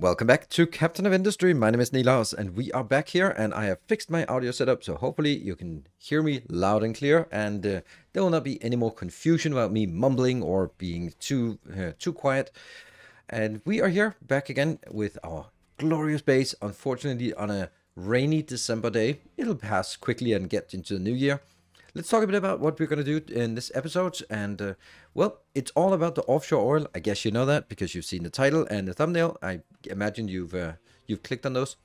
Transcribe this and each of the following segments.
Welcome back to Captain of Industry. My name is Nilaus and we are back here and I have fixed my audio setup so hopefully you can hear me loud and clear and uh, there will not be any more confusion about me mumbling or being too uh, too quiet. And we are here back again with our glorious base. Unfortunately on a rainy December day. It'll pass quickly and get into the new year. Let's talk a bit about what we're going to do in this episode. And, uh, well, it's all about the offshore oil. I guess you know that because you've seen the title and the thumbnail. I imagine you've uh, you've clicked on those.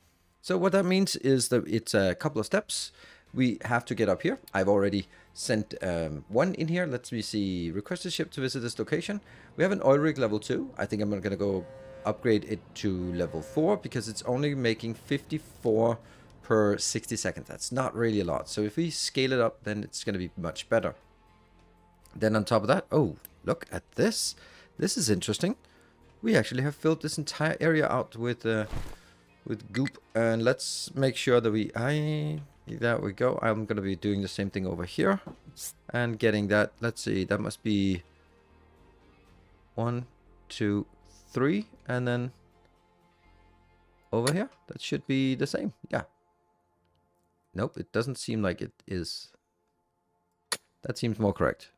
So what that means is that it's a couple of steps. We have to get up here. I've already sent um, one in here. Let me see. Request a ship to visit this location. We have an oil rig level 2. I think I'm going to go upgrade it to level 4 because it's only making 54 per 60 seconds. That's not really a lot. So if we scale it up, then it's going to be much better. Then on top of that, oh, look at this. This is interesting. We actually have filled this entire area out with uh, with goop. And let's make sure that we... I There we go. I'm going to be doing the same thing over here. And getting that... Let's see. That must be... One, two, three. And then... Over here. That should be the same. Yeah. Nope, it doesn't seem like it is. That seems more correct.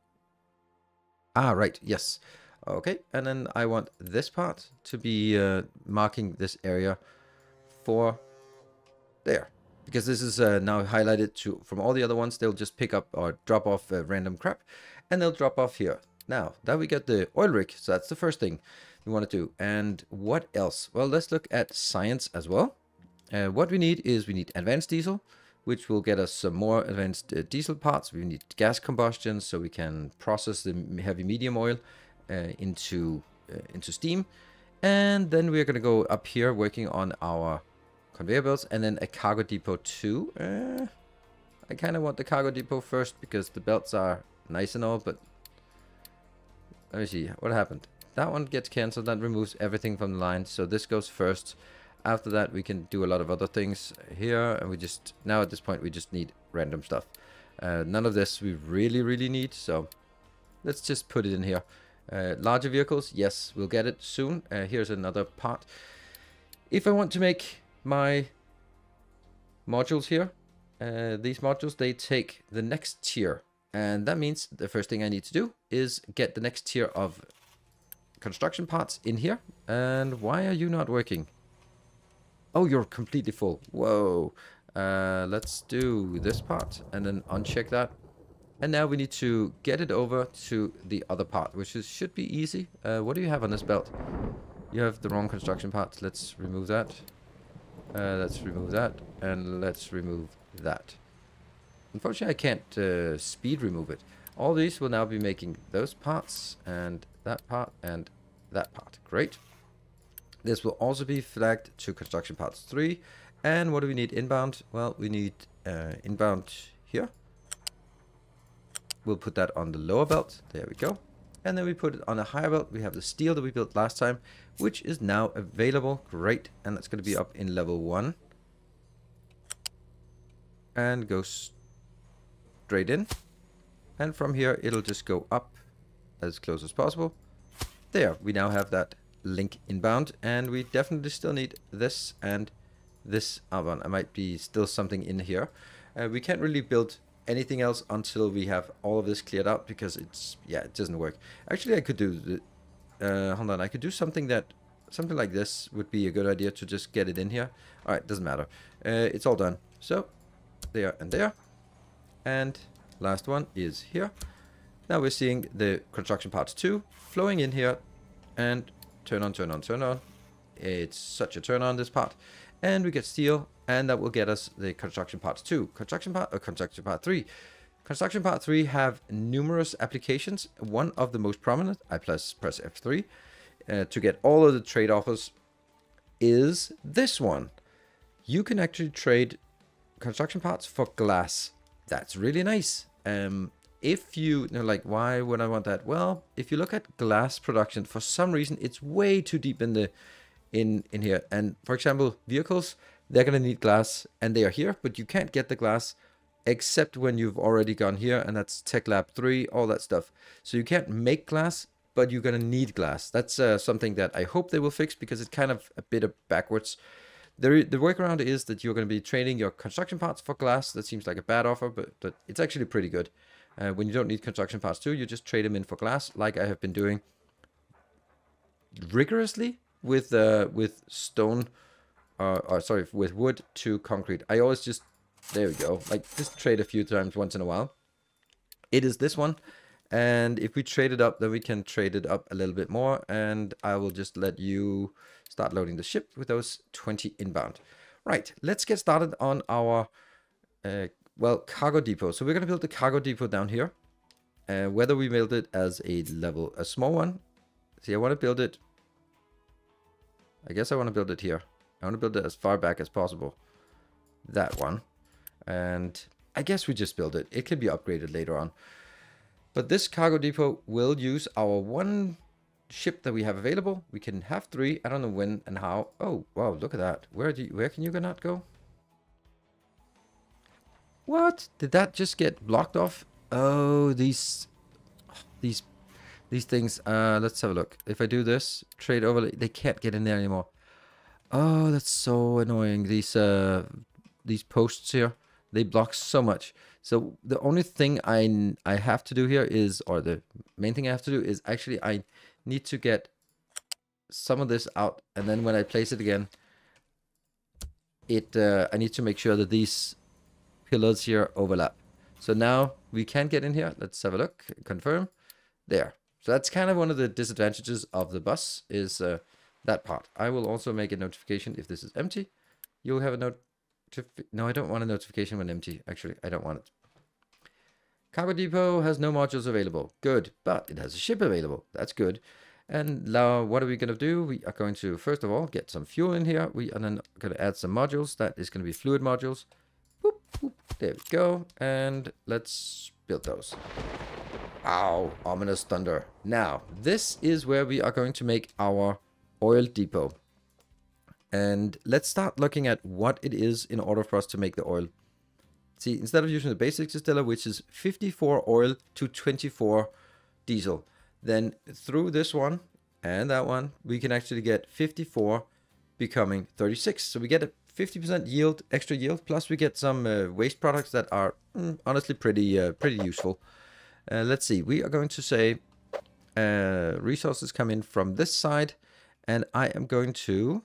Ah, right, yes. Okay, and then I want this part to be uh, marking this area for there. Because this is uh, now highlighted to from all the other ones, they'll just pick up or drop off uh, random crap, and they'll drop off here. Now, that we get the oil rig, so that's the first thing we want to do. And what else? Well, let's look at science as well. Uh, what we need is we need advanced diesel, which will get us some more advanced uh, diesel parts. We need gas combustion so we can process the heavy medium oil uh, into uh, into steam. And then we're going to go up here working on our conveyor belts and then a cargo depot too. Uh, I kind of want the cargo depot first because the belts are nice and all, but let me see what happened. That one gets cancelled. That removes everything from the line. So this goes first. After that, we can do a lot of other things here. And we just, now at this point, we just need random stuff. Uh, none of this we really, really need. So let's just put it in here. Uh, larger vehicles, yes, we'll get it soon. Uh, here's another part. If I want to make my modules here, uh, these modules, they take the next tier. And that means the first thing I need to do is get the next tier of construction parts in here. And why are you not working? Oh, you're completely full. Whoa. Uh, let's do this part and then uncheck that. And now we need to get it over to the other part, which is, should be easy. Uh, what do you have on this belt? You have the wrong construction parts. Let's remove that. Uh, let's remove that. And let's remove that. Unfortunately, I can't uh, speed remove it. All these will now be making those parts and that part and that part. Great. This will also be flagged to construction parts 3. And what do we need inbound? Well, we need uh, inbound here. We'll put that on the lower belt. There we go. And then we put it on a higher belt. We have the steel that we built last time, which is now available. Great. And that's going to be up in level 1. And go straight in. And from here, it'll just go up as close as possible. There, we now have that link inbound and we definitely still need this and this other one. I might be still something in here. Uh, we can't really build anything else until we have all of this cleared out because it's, yeah, it doesn't work. Actually, I could do, the, uh, hold on, I could do something that, something like this would be a good idea to just get it in here. All right, doesn't matter. Uh, it's all done. So, there and there. And last one is here. Now we're seeing the construction parts 2 flowing in here and turn on, turn on, turn on. It's such a turn on this part. And we get steel, and that will get us the construction part 2. Construction part, or uh, construction part 3. Construction part 3 have numerous applications. One of the most prominent, I press, press F3, uh, to get all of the trade offers is this one. You can actually trade construction parts for glass. That's really nice. Um, if you, like, why would I want that? Well, if you look at glass production, for some reason, it's way too deep in the in in here. And for example, vehicles, they're gonna need glass, and they are here, but you can't get the glass except when you've already gone here, and that's Tech Lab 3, all that stuff. So you can't make glass, but you're gonna need glass. That's uh, something that I hope they will fix because it's kind of a bit of backwards. The, the workaround is that you're going to be trading your construction parts for glass. That seems like a bad offer, but, but it's actually pretty good. Uh, when you don't need construction parts too, you just trade them in for glass, like I have been doing rigorously with uh, with stone, uh, or sorry, with wood to concrete. I always just, there we go, like just trade a few times once in a while. It is this one. And if we trade it up, then we can trade it up a little bit more. And I will just let you start loading the ship with those 20 inbound. Right, let's get started on our, uh, well, cargo depot. So we're going to build the cargo depot down here. Uh, whether we build it as a level, a small one. See, I want to build it. I guess I want to build it here. I want to build it as far back as possible. That one. And I guess we just build it. It can be upgraded later on. But this cargo depot will use our one ship that we have available. We can have three. I don't know when and how. Oh, wow, look at that. Where do you, where can you not go? What? Did that just get blocked off? Oh, these these these things. Uh let's have a look. If I do this, trade overlay, they can't get in there anymore. Oh, that's so annoying. These uh these posts here, they block so much. So the only thing I I have to do here is or the main thing I have to do is actually I need to get some of this out and then when I place it again it uh, I need to make sure that these pillars here overlap. So now we can get in here. Let's have a look. Confirm. There. So that's kind of one of the disadvantages of the bus is uh, that part. I will also make a notification if this is empty. You'll have a note. No, I don't want a notification when empty. Actually, I don't want it. Cargo depot has no modules available. Good, but it has a ship available. That's good. And now what are we going to do? We are going to, first of all, get some fuel in here. We are then going to add some modules. That is going to be fluid modules. Boop, boop. There we go. And let's build those. Ow, ominous thunder. Now, this is where we are going to make our oil depot. And let's start looking at what it is in order for us to make the oil. See, instead of using the basic distiller, which is 54 oil to 24 diesel, then through this one and that one, we can actually get 54 becoming 36. So we get a 50% yield, extra yield, plus we get some uh, waste products that are mm, honestly pretty uh, pretty useful. Uh, let's see, we are going to say uh, resources come in from this side, and I am going to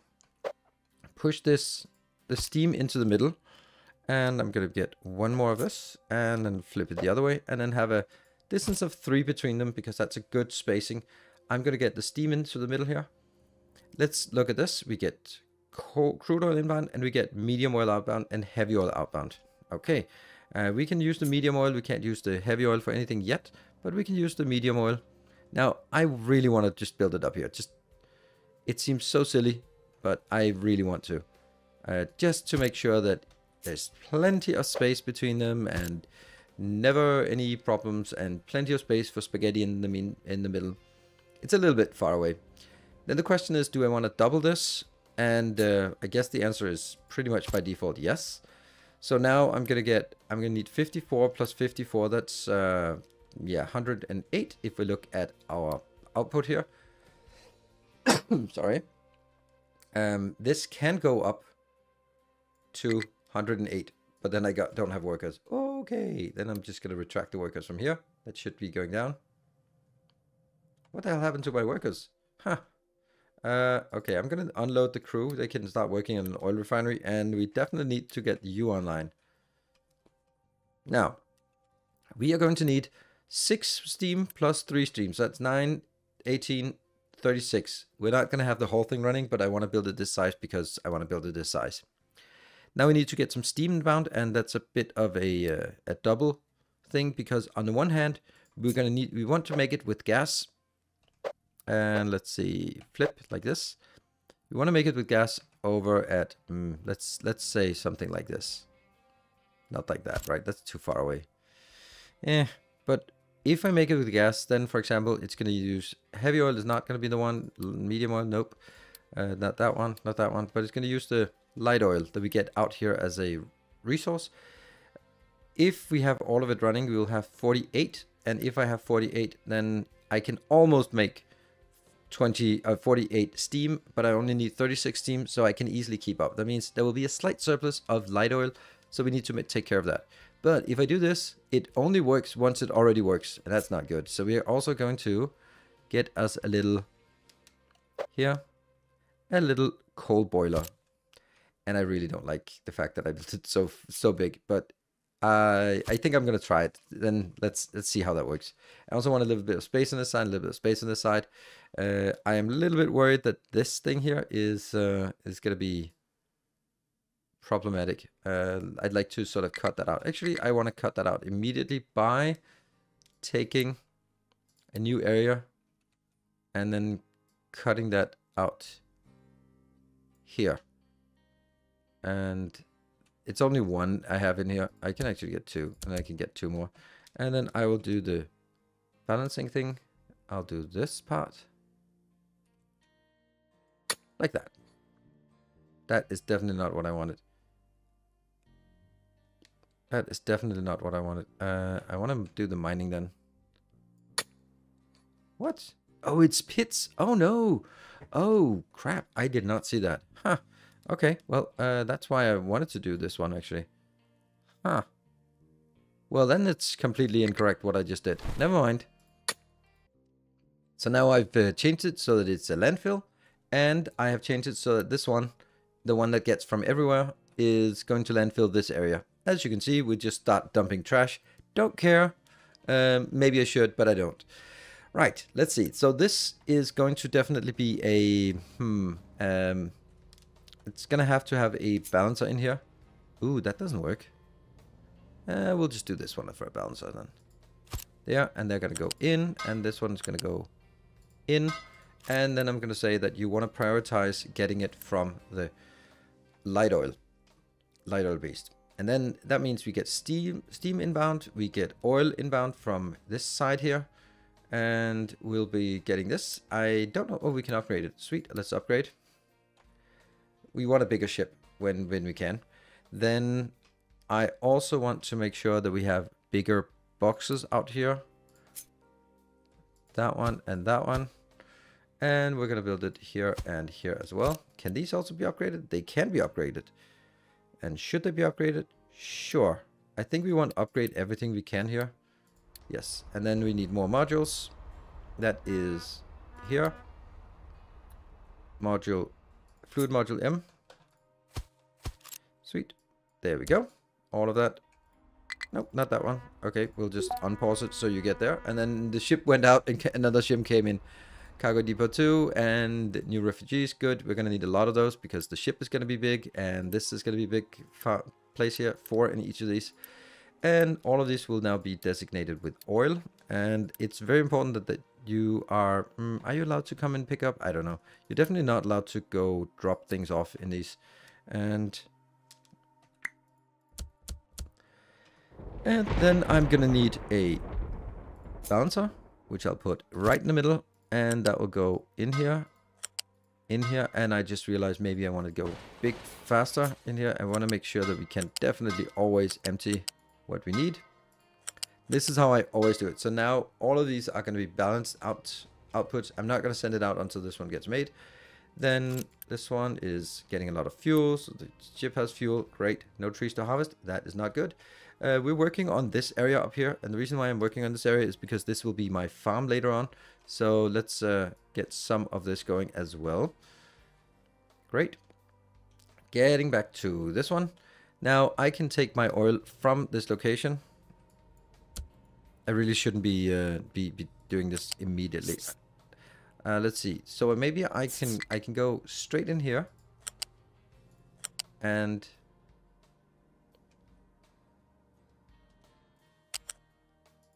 push this the steam into the middle and I'm going to get one more of this and then flip it the other way and then have a distance of three between them because that's a good spacing. I'm going to get the steam into the middle here. Let's look at this. We get crude oil inbound and we get medium oil outbound and heavy oil outbound. Okay, uh, we can use the medium oil. We can't use the heavy oil for anything yet, but we can use the medium oil. Now, I really want to just build it up here. Just, it seems so silly, but I really want to. Uh, just to make sure that there's plenty of space between them and never any problems and plenty of space for spaghetti in the mean in the middle. It's a little bit far away. Then the question is, do I want to double this? And uh, I guess the answer is pretty much by default yes. So now I'm gonna get, I'm gonna need 54 plus 54. That's uh, yeah, 108. If we look at our output here, sorry. Um, this can go up to 108. But then I got don't have workers. Okay, then I'm just going to retract the workers from here. That should be going down. What the hell happened to my workers? Huh. Uh, okay, I'm going to unload the crew. They can start working in an oil refinery. And we definitely need to get you online. Now, we are going to need 6 steam plus 3 steam. So that's 9, 18, 36. We're not going to have the whole thing running, but I want to build it this size because I want to build it this size. Now we need to get some steam inbound, and that's a bit of a, uh, a double thing because on the one hand, we're gonna need we want to make it with gas. And let's see, flip like this. We want to make it with gas over at mm, let's let's say something like this. Not like that, right? That's too far away. Yeah, but if I make it with gas, then for example, it's going to use heavy oil is not going to be the one, medium oil, nope. Uh, not that one, not that one, but it's going to use the light oil that we get out here as a resource. If we have all of it running, we will have 48. And if I have 48, then I can almost make 20 uh, 48 steam, but I only need 36 steam, so I can easily keep up. That means there will be a slight surplus of light oil, so we need to take care of that. But if I do this, it only works once it already works, and that's not good. So we are also going to get us a little here, a little coal boiler. And I really don't like the fact that I built it so so big, but I I think I'm gonna try it. Then let's let's see how that works. I also want a little bit of space on this side, a little bit of space on this side. Uh, I am a little bit worried that this thing here is uh, is gonna be problematic. Uh, I'd like to sort of cut that out. Actually, I want to cut that out immediately by taking a new area and then cutting that out here. And it's only one I have in here. I can actually get two, and I can get two more. And then I will do the balancing thing. I'll do this part. Like that. That is definitely not what I wanted. That is definitely not what I wanted. Uh, I want to do the mining then. What? Oh, it's pits. Oh, no. Oh, crap. I did not see that. Huh. Okay, well, uh, that's why I wanted to do this one, actually. Huh. Well, then it's completely incorrect what I just did. Never mind. So now I've uh, changed it so that it's a landfill. And I have changed it so that this one, the one that gets from everywhere, is going to landfill this area. As you can see, we just start dumping trash. Don't care. Um, maybe I should, but I don't. Right, let's see. So this is going to definitely be a... Hmm... Um, it's gonna have to have a balancer in here. Ooh, that doesn't work. Uh, we'll just do this one for a balancer then. There, and they're gonna go in, and this one's gonna go in. And then I'm gonna say that you wanna prioritize getting it from the light oil, light oil based. And then that means we get steam, steam inbound, we get oil inbound from this side here, and we'll be getting this. I don't know, oh, we can upgrade it. Sweet, let's upgrade we want a bigger ship when when we can. Then I also want to make sure that we have bigger boxes out here. That one and that one. And we're going to build it here and here as well. Can these also be upgraded? They can be upgraded. And should they be upgraded? Sure. I think we want to upgrade everything we can here. Yes. And then we need more modules. That is here. Module fluid module M. Sweet. There we go. All of that. Nope, not that one. Okay, we'll just unpause it so you get there. And then the ship went out and another ship came in. Cargo Depot 2 and new refugees. Good. We're going to need a lot of those because the ship is going to be big and this is going to be big place here. Four in each of these. And all of these will now be designated with oil. And it's very important that, that you are... Mm, are you allowed to come and pick up? I don't know. You're definitely not allowed to go drop things off in these. And... And then I'm gonna need a balancer, which I'll put right in the middle. And that will go in here, in here. And I just realized maybe I want to go big faster in here. I want to make sure that we can definitely always empty what we need. This is how I always do it. So now all of these are going to be balanced out output. I'm not going to send it out until this one gets made. Then this one is getting a lot of fuel. So the ship has fuel. Great. No trees to harvest. That is not good. Uh, we're working on this area up here. And the reason why I'm working on this area is because this will be my farm later on. So let's uh, get some of this going as well. Great. Getting back to this one. Now I can take my oil from this location I really shouldn't be uh, be, be doing this immediately. Uh, let's see. So maybe I can I can go straight in here and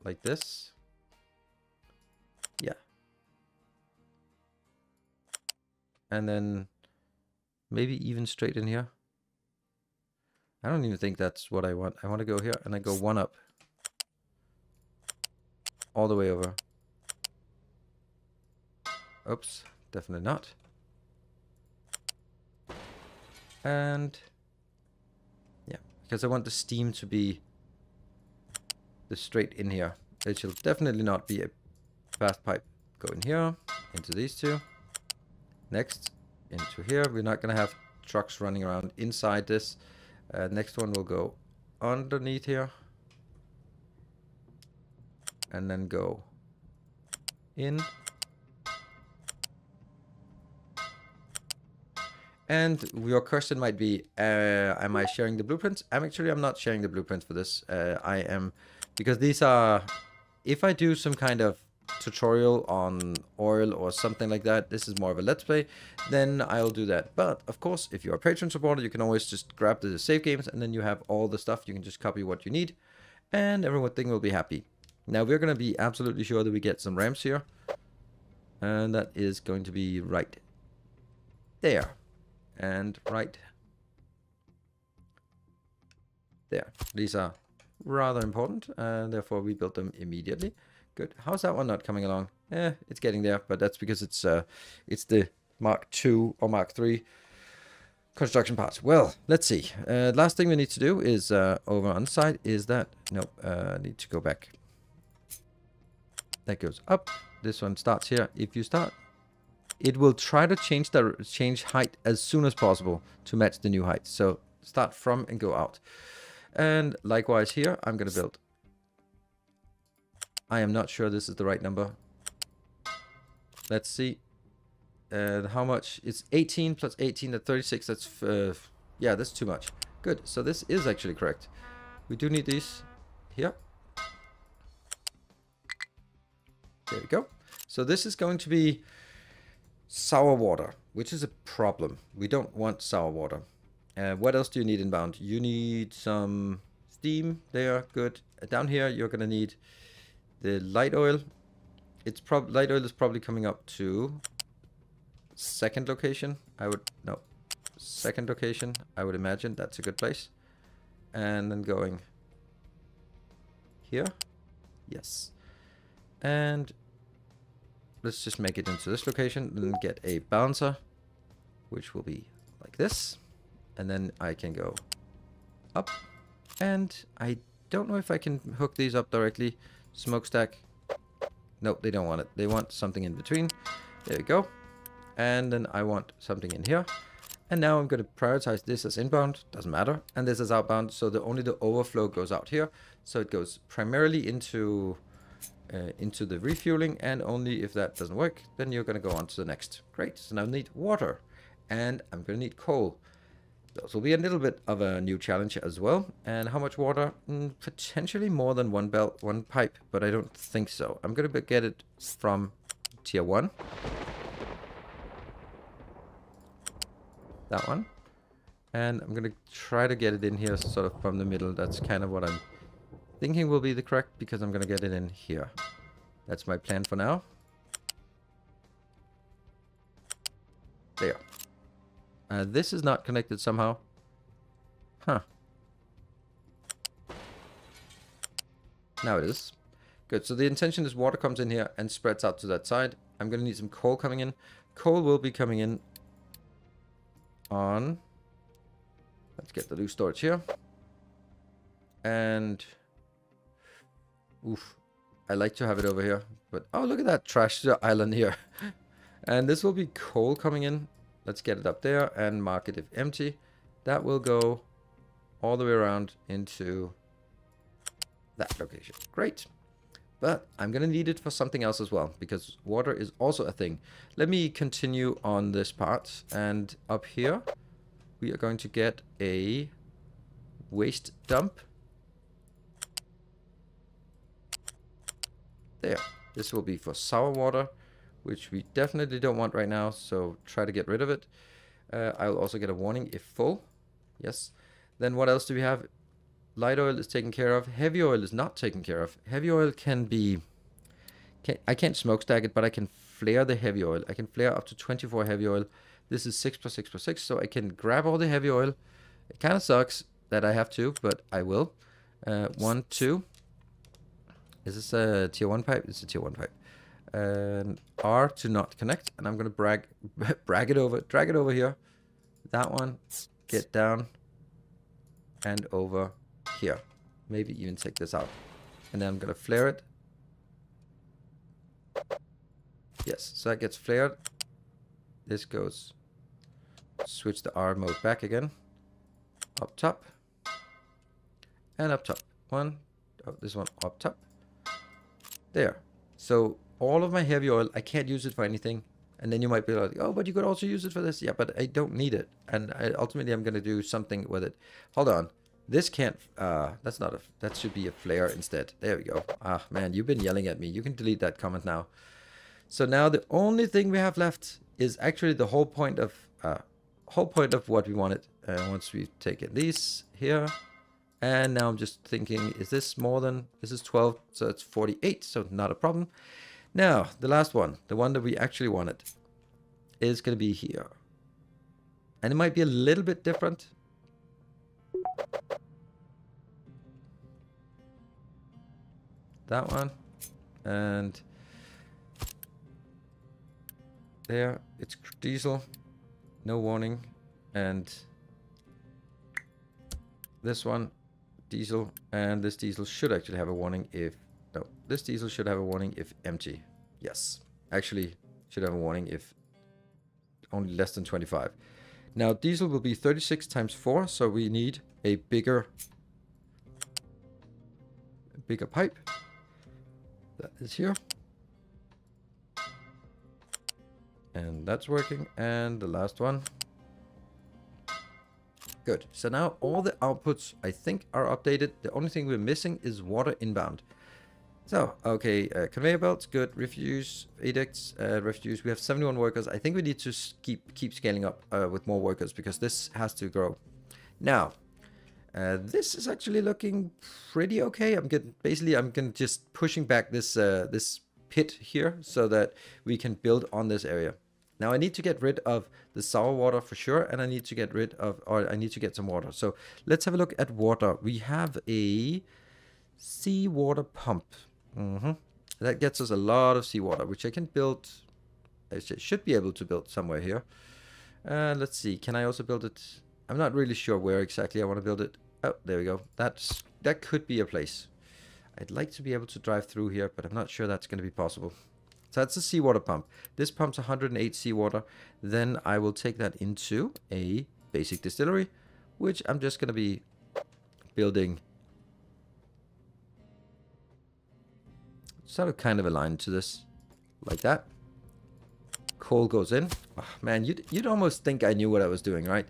like this. Yeah. And then maybe even straight in here. I don't even think that's what I want. I want to go here and I go one up all the way over. Oops, definitely not. And yeah, because I want the steam to be the straight in here. It shall definitely not be a fast pipe go in here, into these two. Next, into here. We're not going to have trucks running around inside this. Uh, next one will go underneath here. And then go in. And your question might be, uh, am I sharing the blueprints? I'm actually, I'm not sharing the blueprints for this. Uh, I am, because these are, if I do some kind of tutorial on oil or something like that, this is more of a let's play, then I'll do that. But of course, if you're a patron supporter, you can always just grab the save games and then you have all the stuff. You can just copy what you need and everything will be happy. Now we're going to be absolutely sure that we get some ramps here. And that is going to be right there and right there. These are rather important and therefore we built them immediately. Good. How's that one not coming along? Eh, it's getting there, but that's because it's uh, it's the Mark II or Mark III construction parts. Well, let's see. Uh, last thing we need to do is uh, over on the side is that no, uh, need to go back. That goes up. This one starts here. If you start it will try to change the change height as soon as possible to match the new height. So start from and go out. And likewise here, I'm going to build. I am not sure this is the right number. Let's see. How much? It's 18 plus 18 at 36. That's, uh, yeah, that's too much. Good. So this is actually correct. We do need these here. There we go. So this is going to be Sour water, which is a problem. We don't want sour water. Uh, what else do you need inbound? You need some steam there, good. Uh, down here, you're gonna need the light oil. It's prob light oil is probably coming up to second location. I would no second location. I would imagine that's a good place. And then going here, yes. And let's just make it into this location and get a balancer, which will be like this. And then I can go up. And I don't know if I can hook these up directly. Smokestack. Nope, they don't want it. They want something in between. There we go. And then I want something in here. And now I'm going to prioritize this as inbound, doesn't matter. And this is outbound, so the only the overflow goes out here. So it goes primarily into uh, into the refueling and only if that doesn't work then you're going to go on to the next. Great so now I need water and I'm going to need coal. Those will be a little bit of a new challenge as well and how much water? Mm, potentially more than one belt one pipe but I don't think so. I'm going to get it from tier 1 that one. And I'm going to try to get it in here sort of from the middle. That's kind of what I'm Thinking will be the correct because I'm going to get it in here. That's my plan for now. There. Uh, this is not connected somehow. Huh. Now it is. Good, so the intention is water comes in here and spreads out to that side. I'm going to need some coal coming in. Coal will be coming in on... Let's get the loose storage here. And Oof. I like to have it over here. But, oh, look at that trash island here. and this will be coal coming in. Let's get it up there and mark it if empty. That will go all the way around into that location. Great. But I'm going to need it for something else as well, because water is also a thing. Let me continue on this part. And up here, we are going to get a waste dump There. This will be for sour water, which we definitely don't want right now, so try to get rid of it. Uh, I'll also get a warning if full. Yes. Then what else do we have? Light oil is taken care of. Heavy oil is not taken care of. Heavy oil can be... Can, I can't smokestack it, but I can flare the heavy oil. I can flare up to 24 heavy oil. This is 6 plus 6 plus 6, so I can grab all the heavy oil. It kind of sucks that I have to, but I will. Uh, one, two, is this a tier 1 pipe? It's a tier 1 pipe. And R to not connect. And I'm going to brag, brag it over, drag it over here. That one, get down and over here. Maybe even take this out. And then I'm going to flare it. Yes, so that gets flared. This goes, switch the R mode back again. Up top. And up top. One, oh, this one up top. There. So all of my heavy oil, I can't use it for anything. And then you might be like, oh, but you could also use it for this. Yeah, but I don't need it. And I, ultimately, I'm going to do something with it. Hold on. This can't, uh, that's not a, that should be a flare instead. There we go. Ah, man, you've been yelling at me. You can delete that comment now. So now the only thing we have left is actually the whole point of, uh, whole point of what we wanted. Uh, once we've taken these here, and now I'm just thinking, is this more than, this is 12, so it's 48, so not a problem. Now, the last one, the one that we actually wanted, is going to be here. And it might be a little bit different. That one. And there, it's diesel, no warning. And this one, diesel, and this diesel should actually have a warning if, no, this diesel should have a warning if empty. Yes, actually should have a warning if only less than 25. Now diesel will be 36 times 4, so we need a bigger, bigger pipe. That is here. And that's working. And the last one. Good. So now all the outputs, I think, are updated. The only thing we're missing is water inbound. So, okay, uh, conveyor belts, good. Refuse, edicts, uh, refuse. We have 71 workers. I think we need to keep keep scaling up uh, with more workers because this has to grow. Now, uh, this is actually looking pretty okay. I'm getting basically I'm gonna just pushing back this uh, this pit here so that we can build on this area. Now I need to get rid of the sour water for sure, and I need to get rid of, or I need to get some water. So let's have a look at water. We have a seawater pump. Mm -hmm. That gets us a lot of seawater, which I can build. I should be able to build somewhere here. Uh, let's see. Can I also build it? I'm not really sure where exactly I want to build it. Oh, there we go. That's that could be a place. I'd like to be able to drive through here, but I'm not sure that's going to be possible. So that's a seawater pump. This pumps 108 seawater. Then I will take that into a basic distillery, which I'm just going to be building sort of kind of aligned to this, like that. Coal goes in. Oh, man, you'd, you'd almost think I knew what I was doing, right?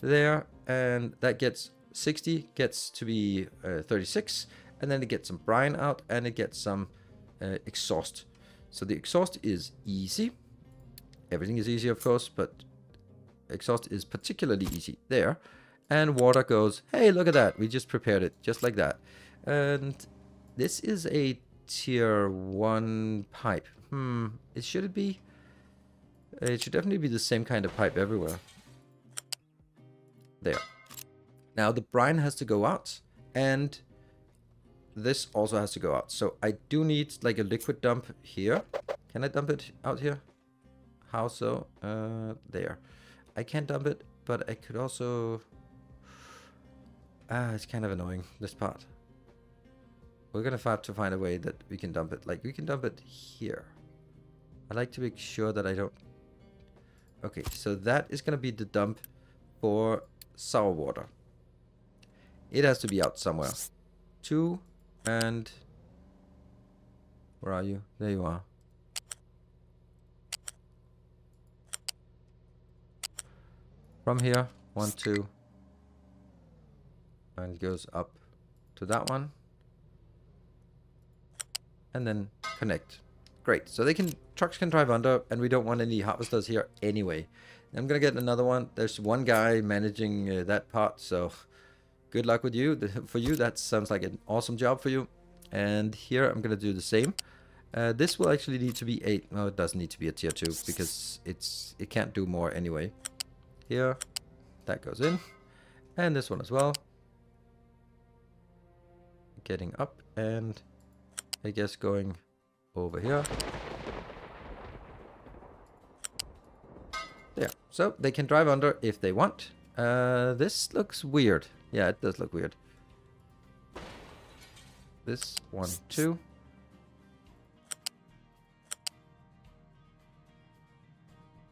There, and that gets 60, gets to be uh, 36, and then it gets some brine out, and it gets some uh, exhaust. So the exhaust is easy. Everything is easy, of course, but exhaust is particularly easy there. And water goes, hey, look at that. We just prepared it just like that. And this is a tier 1 pipe. Hmm, it should be? It should definitely be the same kind of pipe everywhere. There. Now the brine has to go out and this also has to go out. So I do need like a liquid dump here. Can I dump it out here? How so? Uh, there. I can't dump it, but I could also... Ah, it's kind of annoying, this part. We're gonna have to find a way that we can dump it. Like, we can dump it here. I like to make sure that I don't... Okay, so that is gonna be the dump for sour water. It has to be out somewhere. Two and where are you? There you are. From here, one, two, and goes up to that one. And then connect. Great. So they can trucks can drive under, and we don't want any harvesters here anyway. I'm gonna get another one. There's one guy managing uh, that part, so good luck with you. For you, that sounds like an awesome job for you. And here I'm going to do the same. Uh, this will actually need to be 8. No, it doesn't need to be a tier 2 because it's it can't do more anyway. Here, that goes in. And this one as well. Getting up and I guess going over here. There. So they can drive under if they want. Uh, this looks weird. Yeah, it does look weird. This one, two.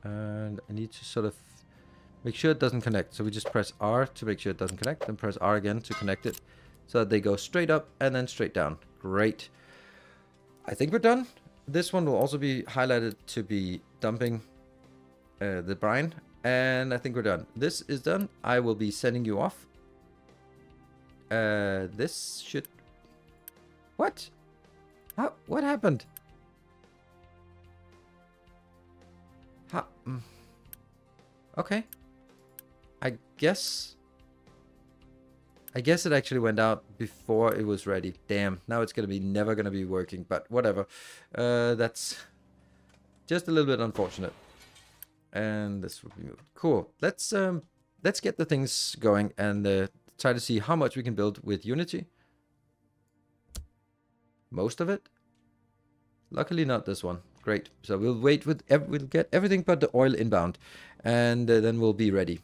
And I need to sort of make sure it doesn't connect. So we just press R to make sure it doesn't connect. Then press R again to connect it. So that they go straight up and then straight down. Great. I think we're done. This one will also be highlighted to be dumping uh, the brine. And I think we're done. This is done. I will be sending you off. Uh, this should... What? How? What happened? How? Mm. Okay. I guess... I guess it actually went out before it was ready. Damn, now it's gonna be never gonna be working, but whatever. Uh, that's just a little bit unfortunate. And this will be. Cool. Let's um, let's get the things going and uh, try to see how much we can build with Unity. Most of it. Luckily not this one. Great. So we'll wait with we'll get everything but the oil inbound, and uh, then we'll be ready.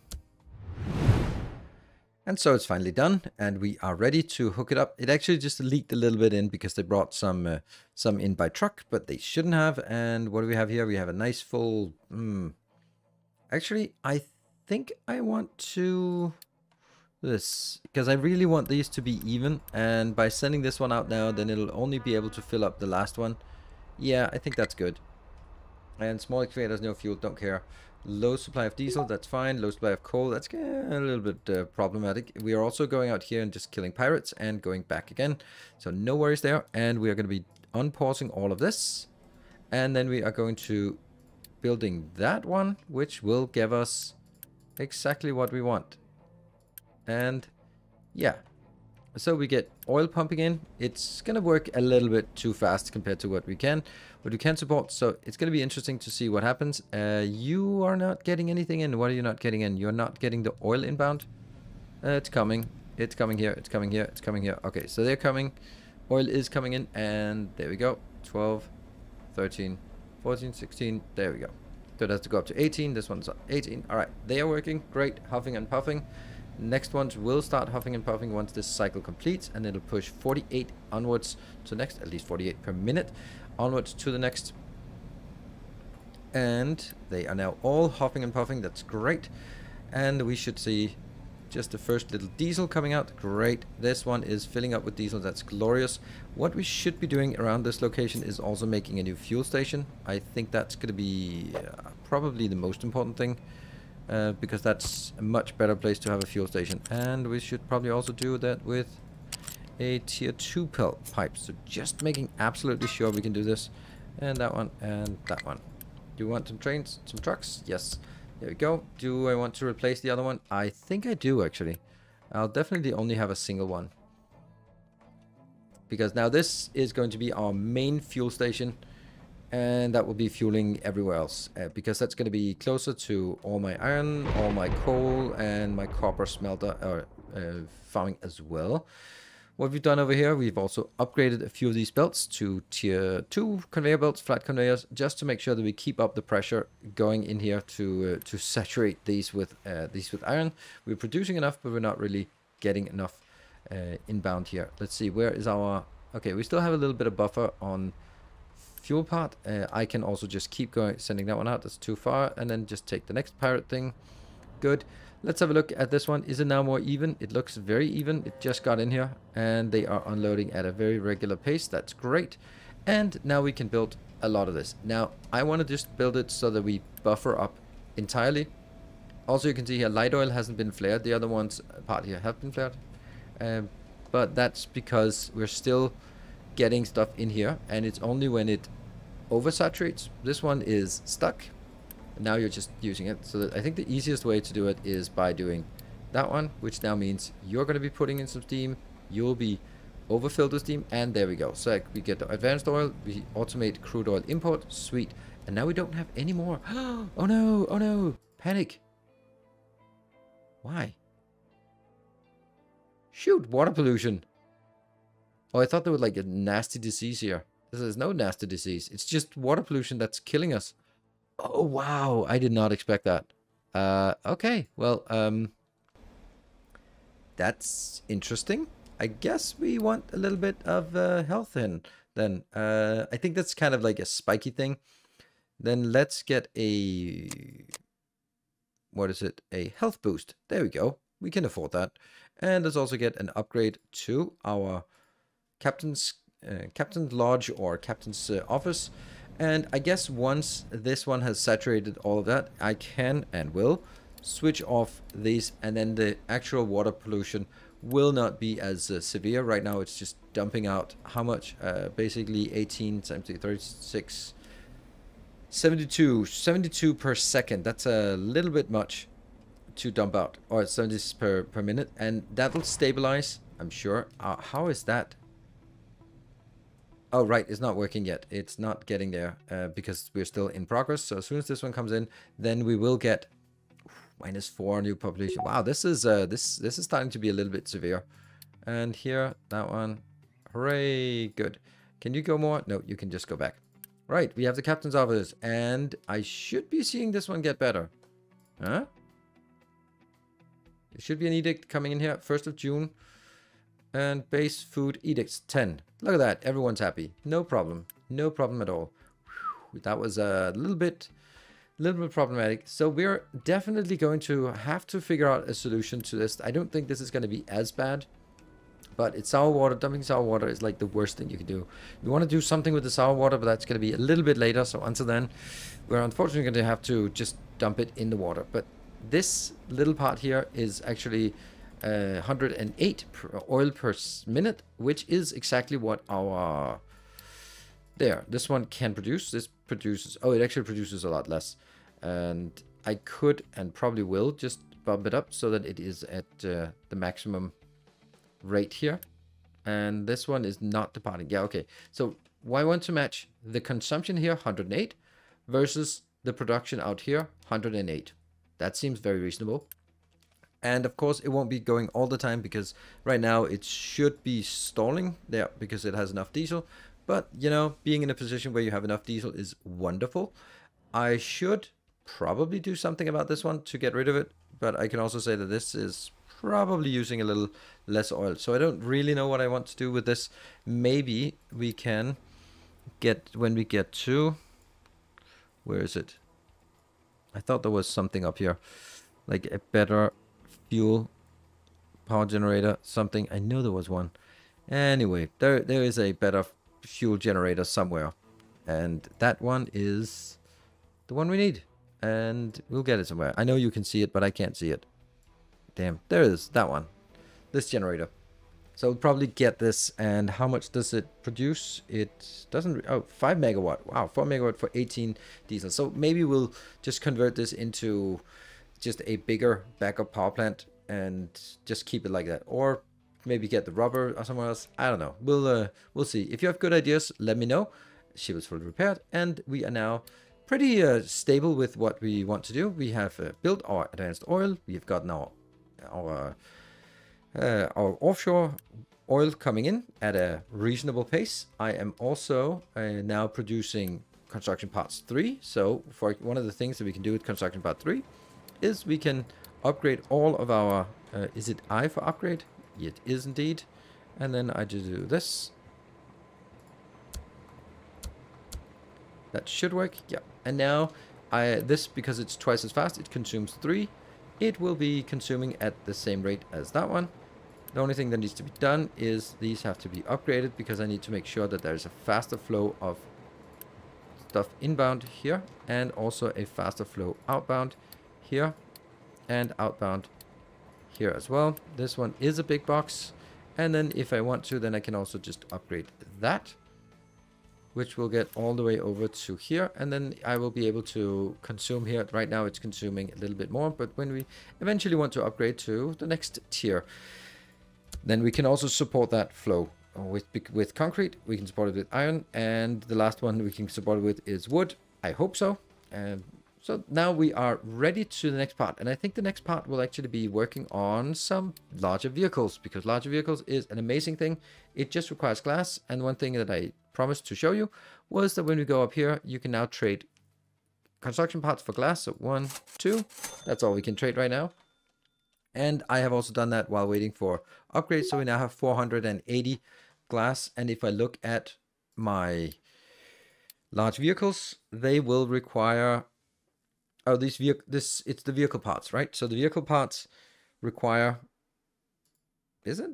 And so it's finally done, and we are ready to hook it up. It actually just leaked a little bit in because they brought some uh, some in by truck, but they shouldn't have. And what do we have here? We have a nice full. Hmm. Actually, I think I want to this because I really want these to be even. And by sending this one out now, then it'll only be able to fill up the last one. Yeah, I think that's good. And small excavators, no fuel, don't care. Low supply of diesel, that's fine. Low supply of coal, that's a little bit uh, problematic. We are also going out here and just killing pirates and going back again. So no worries there. And we are going to be unpausing all of this. And then we are going to building that one, which will give us exactly what we want. And yeah, so we get oil pumping in. It's going to work a little bit too fast compared to what we can, what we can support. So it's going to be interesting to see what happens. Uh, you are not getting anything in. What are you not getting in? You're not getting the oil inbound. Uh, it's coming. It's coming here. It's coming here. It's coming here. Okay, so they're coming. Oil is coming in. And there we go. 12, 13, 14, 16. There we go. So it has to go up to 18. This one's 18. All right, they are working. Great. Huffing and puffing. Next ones will start huffing and puffing once this cycle completes, and it'll push 48 onwards to next, at least 48 per minute, onwards to the next. And they are now all huffing and puffing. That's great. And we should see just the first little diesel coming out. Great. This one is filling up with diesel. That's glorious. What we should be doing around this location is also making a new fuel station. I think that's going to be uh, probably the most important thing uh, because that's a much better place to have a fuel station. And we should probably also do that with a tier 2 pelt pipe. So just making absolutely sure we can do this. And that one, and that one. Do you want some trains, some trucks? Yes. There we go. Do I want to replace the other one? I think I do, actually. I'll definitely only have a single one. Because now this is going to be our main fuel station and that will be fueling everywhere else uh, because that's going to be closer to all my iron, all my coal, and my copper smelter or uh, farming as well. What we've done over here, we've also upgraded a few of these belts to tier 2 conveyor belts, flat conveyors, just to make sure that we keep up the pressure going in here to uh, to saturate these with uh, these with iron. We're producing enough, but we're not really getting enough uh, inbound here. Let's see, where is our... Okay, we still have a little bit of buffer on fuel part. Uh, I can also just keep going, sending that one out. That's too far. And then just take the next pirate thing. Good. Let's have a look at this one. Is it now more even? It looks very even. It just got in here. And they are unloading at a very regular pace. That's great. And now we can build a lot of this. Now, I want to just build it so that we buffer up entirely. Also, you can see here, light oil hasn't been flared. The other ones, part here, have been flared. Um, but that's because we're still getting stuff in here. And it's only when it oversaturates. This one is stuck. Now you're just using it. So I think the easiest way to do it is by doing that one, which now means you're going to be putting in some steam. You'll be overfilled with steam. And there we go. So we get the advanced oil. We automate crude oil import. Sweet. And now we don't have any more. oh no. Oh no. Panic. Why? Shoot, water pollution. Oh, I thought there was like a nasty disease here. There's no nasty disease. It's just water pollution that's killing us. Oh, wow. I did not expect that. Uh, okay. Well, um, that's interesting. I guess we want a little bit of uh, health in then. Uh, I think that's kind of like a spiky thing. then let's get a what is it? A health boost. There we go. We can afford that. And let's also get an upgrade to our captain's captain's lodge or captain's uh, office. And I guess once this one has saturated all of that, I can and will switch off these and then the actual water pollution will not be as uh, severe. Right now it's just dumping out how much? Uh, basically 18, 70, 36, 72, 72 per second. That's a little bit much to dump out. Or 70 per, per minute. And that will stabilize, I'm sure. Uh, how is that? Oh, right, it's not working yet. It's not getting there uh, because we're still in progress. So as soon as this one comes in, then we will get minus four new population. Wow, this is uh, this this is starting to be a little bit severe. And here, that one, hooray, good. Can you go more? No, you can just go back. Right, we have the captain's office, and I should be seeing this one get better. Huh? There should be an edict coming in here, 1st of June. And base food edicts, 10. Look at that, everyone's happy. No problem, no problem at all. Whew, that was a little bit, little bit problematic. So we're definitely going to have to figure out a solution to this. I don't think this is going to be as bad. But it's sour water. Dumping sour water is like the worst thing you can do. You want to do something with the sour water, but that's going to be a little bit later. So until then, we're unfortunately going to have to just dump it in the water. But this little part here is actually uh, 108 per oil per minute, which is exactly what our... There, this one can produce. This produces... Oh, it actually produces a lot less. And I could and probably will just bump it up so that it is at uh, the maximum rate here. And this one is not departing. Yeah, okay. So why want to match the consumption here, 108, versus the production out here, 108. That seems very reasonable. And of course, it won't be going all the time because right now it should be stalling there because it has enough diesel. But, you know, being in a position where you have enough diesel is wonderful. I should probably do something about this one to get rid of it. But I can also say that this is probably using a little less oil. So I don't really know what I want to do with this. Maybe we can get, when we get to, where is it? I thought there was something up here, like a better fuel power generator, something. I know there was one. Anyway, there there is a better fuel generator somewhere. And that one is the one we need. And we'll get it somewhere. I know you can see it, but I can't see it. Damn, there it is, that one. This generator. So we'll probably get this, and how much does it produce? It doesn't, oh, 5 megawatt. Wow, 4 megawatt for 18 diesel. So maybe we'll just convert this into just a bigger backup power plant and just keep it like that. Or maybe get the rubber or somewhere else. I don't know. We'll uh, we'll see. If you have good ideas, let me know. She was fully repaired, and we are now pretty uh, stable with what we want to do. We have uh, built our advanced oil. We have gotten our our uh, our offshore oil coming in at a reasonable pace. I am also uh, now producing construction parts 3. So for one of the things that we can do with construction part 3 is we can upgrade all of our... Uh, is it I for upgrade? It is indeed. And then I just do this. That should work. Yeah. And now I this, because it's twice as fast, it consumes 3. It will be consuming at the same rate as that one. The only thing that needs to be done is these have to be upgraded because I need to make sure that there's a faster flow of stuff inbound here and also a faster flow outbound here and outbound here as well. This one is a big box. And then if I want to, then I can also just upgrade that, which will get all the way over to here. And then I will be able to consume here. Right now it's consuming a little bit more, but when we eventually want to upgrade to the next tier, then we can also support that flow uh, with with concrete. We can support it with iron, and the last one we can support it with is wood. I hope so. And so now we are ready to the next part. And I think the next part will actually be working on some larger vehicles because larger vehicles is an amazing thing. It just requires glass. And one thing that I promised to show you was that when we go up here, you can now trade construction parts for glass. So one, two, that's all we can trade right now. And I have also done that while waiting for upgrades. So we now have 480 glass. And if I look at my large vehicles, they will require oh these vehicle this it's the vehicle parts, right? So the vehicle parts require is it?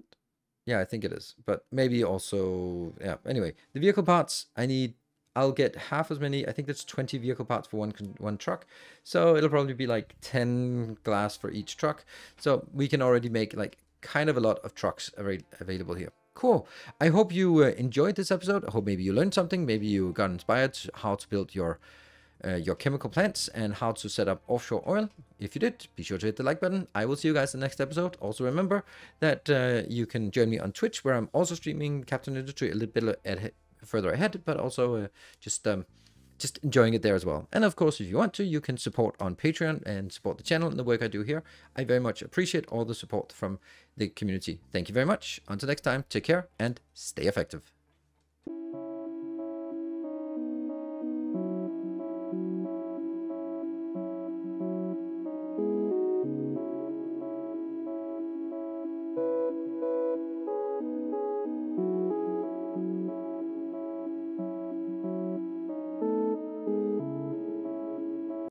Yeah, I think it is. But maybe also yeah, anyway, the vehicle parts I need I'll get half as many. I think that's 20 vehicle parts for one one truck. So it'll probably be like 10 glass for each truck. So we can already make like kind of a lot of trucks available here. Cool. I hope you uh, enjoyed this episode. I hope maybe you learned something. Maybe you got inspired how to build your uh, your chemical plants and how to set up offshore oil. If you did, be sure to hit the like button. I will see you guys in the next episode. Also remember that uh, you can join me on Twitch where I'm also streaming Captain Industry a little bit ahead, further ahead, but also uh, just um, just enjoying it there as well. And of course, if you want to, you can support on Patreon and support the channel and the work I do here. I very much appreciate all the support from the community. Thank you very much. Until next time, take care and stay effective.